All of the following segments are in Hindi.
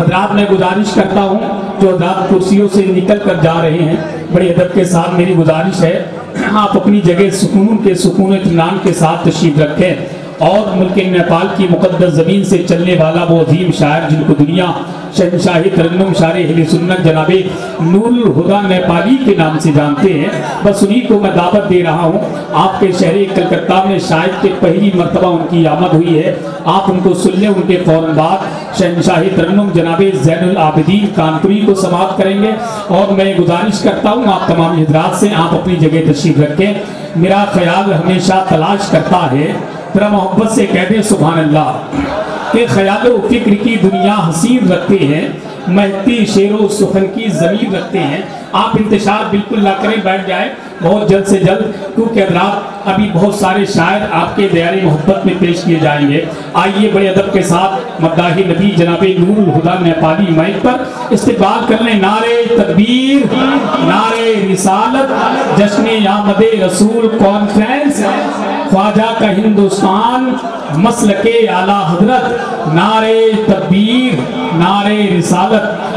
हजरात मैं गुजारिश करता हूँ, जो हजरात कुर्सियों से निकल कर जा रहे हैं, बड़े अदब के साथ मेरी गुजारिश है। आप अपनी जगह सुकून के सुकून इतमान के साथ तशीफ रखें। और मुल्क नेपाल की मुकदस ज़मीन से चलने वाला वो अजीम शायर जिनको दुनिया, शहनशाही, तरन्नम, शार सुन्नत जनाबे नूर हुदा नेपाली के नाम से जानते हैं। बस उन्हीं को मैं दावत दे रहा हूँ। आपके शहर कलकत्ता में शायद के पहली मरतबा उनकी आमद हुई है। आप उनको सुन लें, उनके फ़ौरन बाद शहनशाही, तरन्नम जनाबे जैन आबदीन कानपुरी को समाप्त करेंगे। और मैं गुजारिश करता हूँ, आप तमाम हजरात से आप अपनी जगह तशीफ रखें। मेरा ख्याल हमेशा तलाश करता है। जरा मोहब्बत से कहते सुबह अल्लाह के ख्याल, फ़िक्र की दुनिया हसीन रखते हैं महती शेर व सुखन की ज़मीन रखते हैं। आप इंतज़ार बिल्कुल ना करें, बैठ जाए, बहुत जल्द से जल्द, क्योंकि रात, अभी बहुत सारे शायर आपके दयारी मोहब्बत में पेश किए जाएँगे। आइए बड़े अदब के साथ मद्दाही नबी जनाब नूरुल हुदा नेपाली माइक पर इस्तेबाल कर लें नारे तकबीर नारे रिसालत जश्न यामदे रसूल कॉन्फ्रेंस ख्वाजा का हिंदुस्तान मसल के आला हज़रत, नारे तकबीर नारे रिसालत।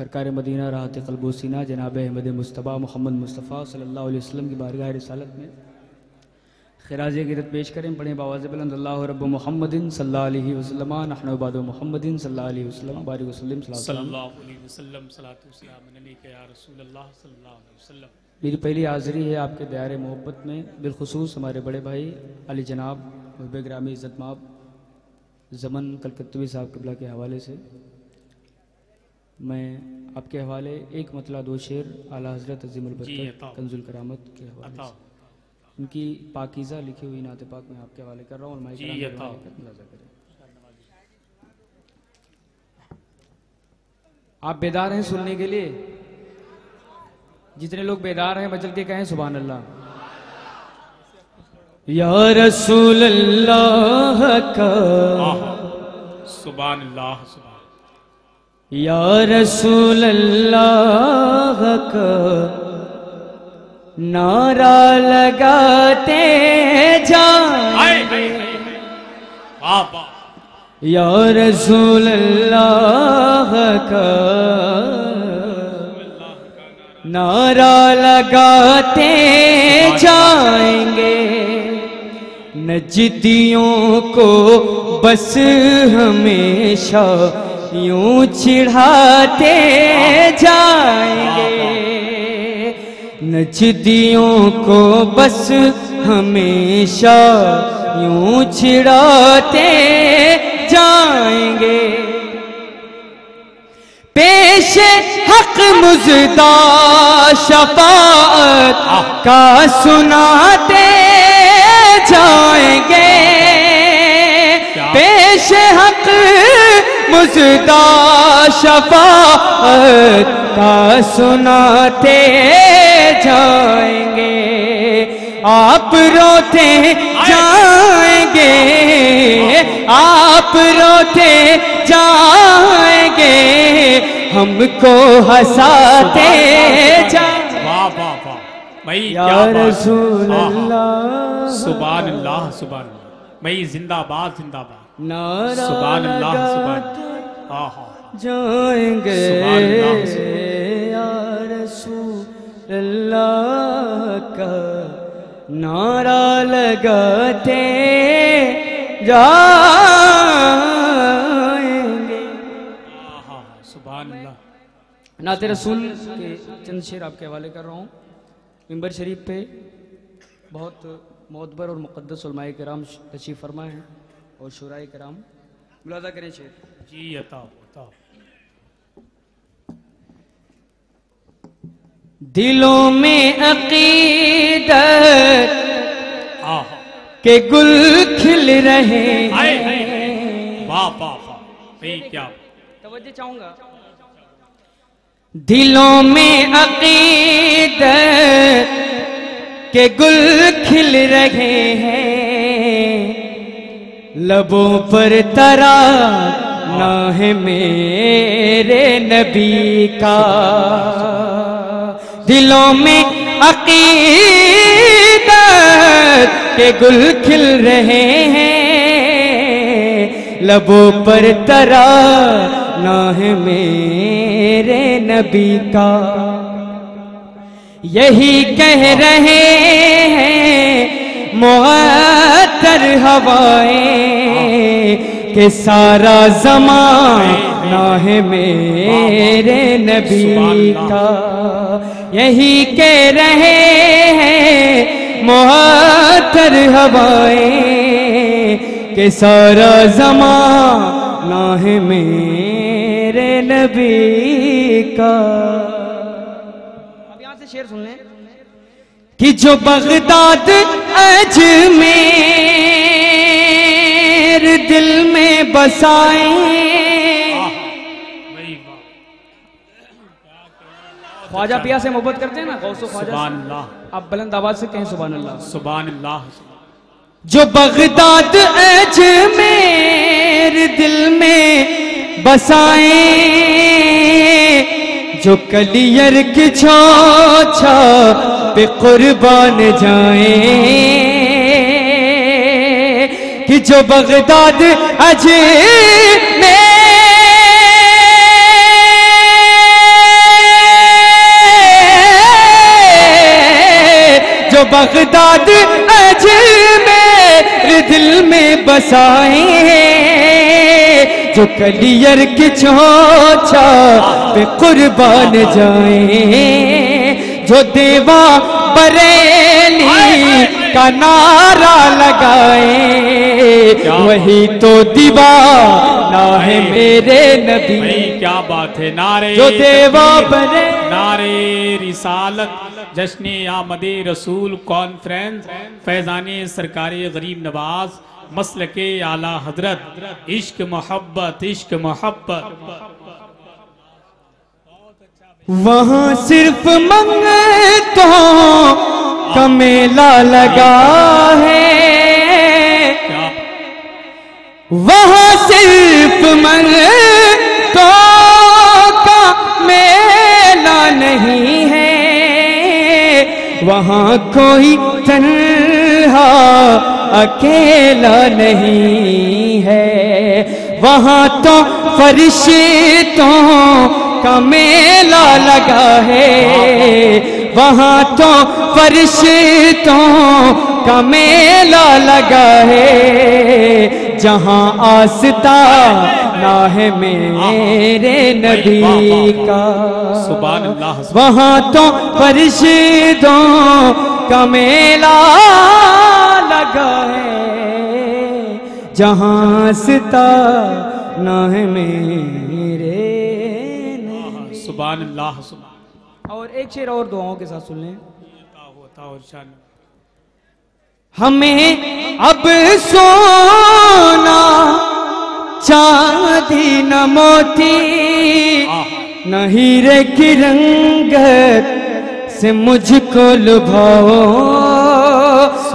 सरकार मदीना राहत कलबोसीना जनाब अहमद मुशतबा मोहम्मद मुस्तफ़ा सल्लल्लाहु अलैहि वसल्लम की बारगाह रिसालत में खराज गिरत पेश करें पढ़ें बावाज बुलंद अल्लाह रब अलैहि वसल्लम नहनुबाद मोहम्मदिन सल्लल्लाहु अलैहि वसल्लम बारिक वसल्लम। सल्लल्लाहु सल्लल्लाहु अलैहि वसल्लम सलातु सलाम अलैका या रसूल अल्लाह सल्लल्लाहु अलैहि वसल्लम। मेरी पहली हाज़िरी है आपके प्यारे मोहब्बत में बिलखसूस हमारे बड़े भाई अली जनाब मुहब ग्रामी इज़्ज़त माब जमन कलकत्तवी साहब कबला के हवाले से। मैं आपके हवाले एक मतला दो शेर आला हज़रत कंजुल करामत के हवाले से। उनकी पाकिज़ा लिखी हुई नात पाक मैं आपके हवाले कर रहा हूँ करें। आप बेदार हैं सुनने के लिए? जितने लोग बेदार हैं बचल के कहें सुबह अल्लाह या रसूल अल्लाह का सुभान अल्लाह या रसूल अल्लाह का नारा लगाते जा आए आए आए। वाह वाह। या रसूल अल्लाह का नारा लगाते जाएँगे। नजदियों को बस हमेशा यूँ चिढ़ाते जाएँगे। नजदियों को बस हमेशा यूँ चिढ़ाते जाएँगे। पेश हक मुजदा शफाअत का सुनाते जाएँगे। मुजदा शफाअत का सुनाते जाएँगे। आप रोते जाएँगे। आप रोते जाएँगे। हमको हंसाते जाएँगे। वाह वाह भाई जिंदाबाद जिंदाबाद। सुभान अल्लाह सुभान जाएँगे अल्लाह, या रसूल अल्लाह का नारा लगाते जाएँगे। सुभान अल्लाह नाते रसूल के चंद शेर आपके हवाले कर रहा हूँ। मिंबर शरीफ पे बहुत मोतबर और मुक़द्दस उलमाए कराम तशीफ फरमा हैं। और शुराए कराम मुलाजा करें शेर। जी अता दिलों में अकीदत के गुल खिल रहे हैं। वाह वाह वाह। क्या तवज्जो चाहूँगा। दिलों में अकीदत के गुल खिल रहे हैं लबों पर तरा, ना है मेरे नबी का। दिलों में अकीदत के गुल खिल रहे हैं। लबों पर तरा, ना है मेरे नबी का। यही कह रहे हैं मुअत्तर हवाएँ के सारा जमाना है मेरे नबी का। यही कह रहे हैं मोहतर हवाएँ के सारा जमाना है मेरे नबी का। कि जो बगदाद अजमेर दिल में बसाए। ख्वाजा पिया से मोहब्बत करते हैं ना? गौसो ख्वाजा आप बुलंद आवाज़ से कहें सुबह अल्लाह सुभान अल्लाह जो बगदाद अजमेर दिल में बसाए जो कलियर की छाछा पे कुर्बान जाए कि जो बगदाद अजमेर जो बगदाद अजमेर दिल में बसाए, जो कलियर की छोचा पे कुर्बान जाए। जो देवा बरेली का नारा लगाए वही तो दीवाना है मेरे नबी। क्या बात है। नारे जो देवा बरे नारे रिसालत जश्न आमद रसूल कॉन्फ्रेंस फैजान सरकारी गरीब नवाज़ मसल के आला हज़रत इश्क मोहब्बत इश्क मोहब्बत। वहाँ सिर्फ़ मंगतों का मेला लगा है। वहाँ सिर्फ़ मंगतों का मेला नहीं है। वहाँ कोई तन्हा अकेला नहीं है। वहाँ तो फरिश्तों का मेला लगा है। वहाँ तो फरिश्तों का मेला लगा है। जहाँ आस्था ना है मेरे नबी का। वहाँ तो फरिश्तों का मेला लगा है। जहाँ सिता ना है मेरे सुभान अल्लाह सुभान और एक शेर और दुआओं के साथ सुन लें। हमें अब सोना चांदी न मोती न हीरे की रंगत से मुझको लुभाओ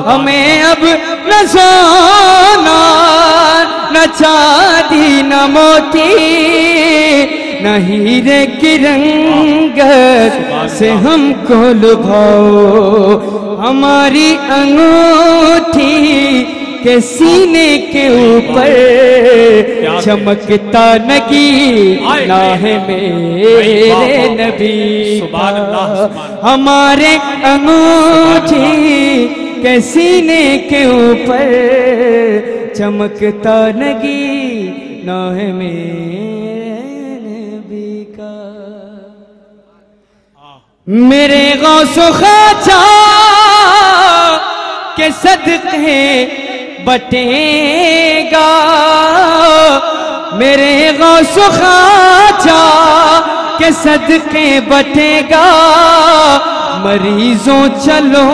हमें अब न सोना न चांदी न मोती न हीरे की रंगत से हमको लुभाओ। हमारी अंगूठी के सीने के ऊपर चमकता नगी, ना है मेरे नबी। हमारे अंगूठी के सीने के ऊपर चमकता नगी, ना है मेरे मेरे गौसो खाचा के सदके बटेगा। मेरे गौसो खाचा के सदके बटेगा। मरीजों चलो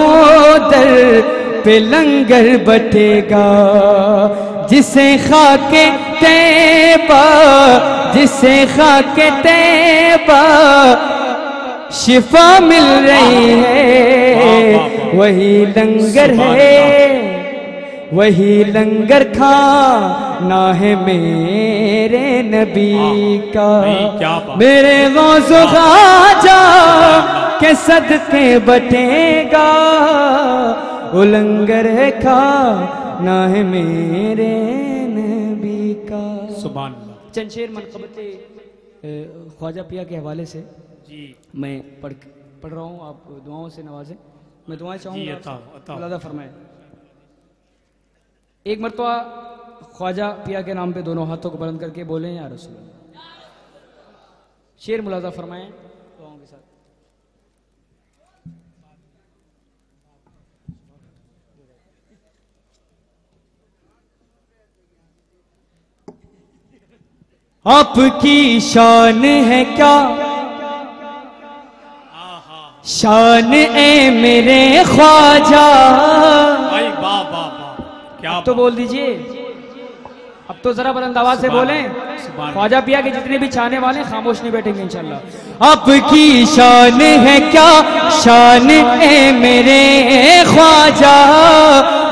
दर पे लंगर बटेगा। जिसे खाके तैबा जिसे खाके तैबा शिफा मिल रही है। वही लंगर है। वही लंगर खा ना है मेरे नबी का। क्या मेरे गौसो खाजा के सदके बटेगा। वो लंगर है खा ना है मेरे नबी का। सुभान अल्लाह। चंद शेर मनकबत ख्वाजा पिया के हवाले से जी। मैं पढ़ पढ़ रहा हूँ आप दुआओं से नवाजें। मैं दुआएँ चाहूँगा फरमाए। एक मरतबा ख्वाजा पिया के नाम पे दोनों हाथों को बुलंद करके बोले या रसूल। शेर मुलादा फरमाएँ दुआओं के साथ। आपकी शान है क्या? शान ए मेरे ख्वाजा। भाई वाह वाह वाह। क्या तो बोल दीजिए। अब तो जरा बुलंद आवाज़ से बोले। ख्वाजा पिया के जितने भी चाहने वाले खामोश नहीं बैठेंगे इंशाल्लाह। आपकी शान है क्या? शान ए मेरे ख्वाजा।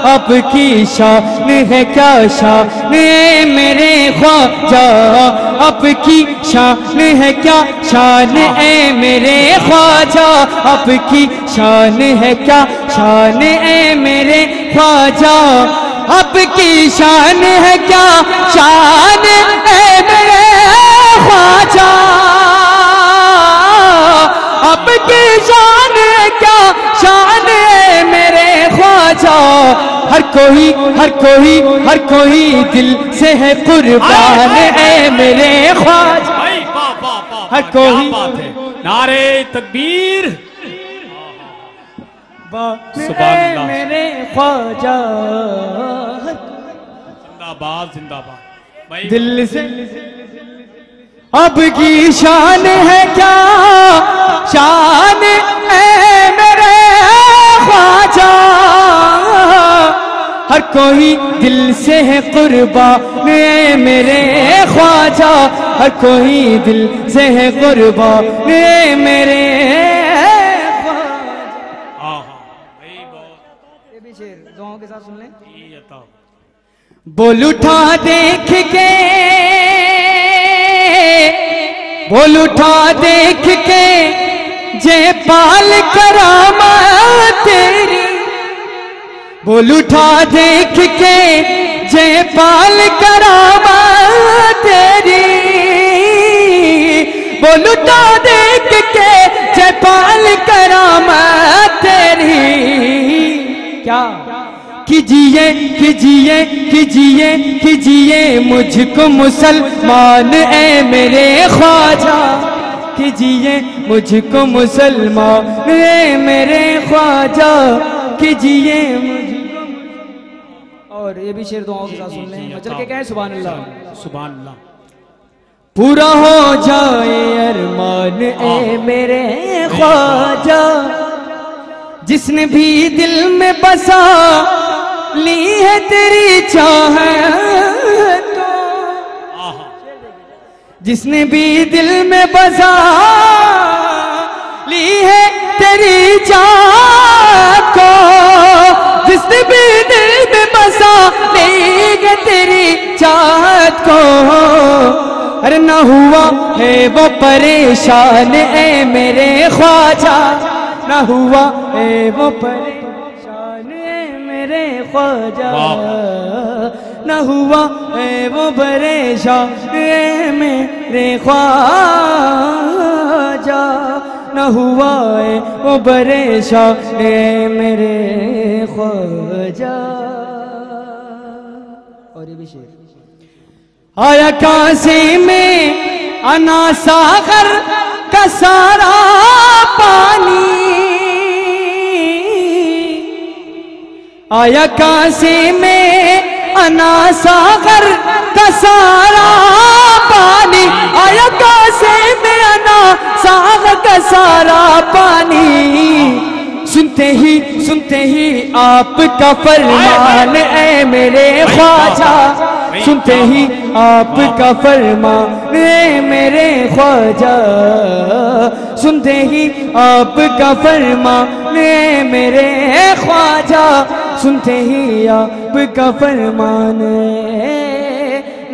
आपकी शान है क्या शान ए मेरे ख्वाजा? आपकी शान है क्या शान ए मेरे ख्वाजा? आपकी शान है क्या शान ए मेरे ख्वाजा? आपकी शान है क्या शान है मेरे ख्वाजा? कोई हर कोई हर कोई दिल से है कुर्बान। है मेरे ख्वाजा। हर कोई- बात है। नारे तकबीर। मेरे ख्वाजा। जिंदाबाद जिंदाबाद। दिल से। अब की शान है क्या? शान है कोई दिल से है कुर्बान है मेरे ख्वाजा। हर कोई दिल से है कुर्बान है मेरे हाँ हाँ भाई बहुत। ये भी शेर दुआओं के साथ सुन लें। ये अता। बोल उठा देख के बोल उठा देख के जे पाल करामा बोल उठा देख के जे पाल करामा तेरी। बोल उठा देख के जे पाल करामा तेरी। क्या? कीजिए कीजिए कीजिए कीजिए मुझको मुसलमान, ए मेरे ख्वाजा। कीजिए मुझको मुसलमान, ए मेरे ख्वाजा। कीजिए और ये भी शेर दुआओं के साथ सुन लें। मचल के कहें सुभान अल्लाह सुभान अल्लाह पूरा हो जाए अरमान ए मेरे ख्वाजा जिसने भी दिल में बसा ली है तेरी चाह तो जिसने भी दिल में बसा ली है तेरी चाह को जिसने भी ली है तेरी चाहत को। अरे न हुआ है वो परेशान है मेरे ख्वाजा। न हुआ है वो परेशान ए मेरे ख्वाजा। न हुआ है वो परेशान है मेरे ख्वाजा। न हुआ है वो परेशान ए मेरे ख्वाजा। और ये भी शेर। आया काशी में अना सागर का सारा पानी। आया काशी में अना सागर का सारा पानी। आया काशी में अना सागर का सारा पानी। सुनते ही सुनते ही आपका फरमान ए मेरे ख्वाजा। सुनते ही आपका फरमान ए मेरे ख्वाजा। सुनते ही आपका फरमाने मेरे ख्वाजा। सुनते ही आपका फरमाने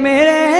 मेरे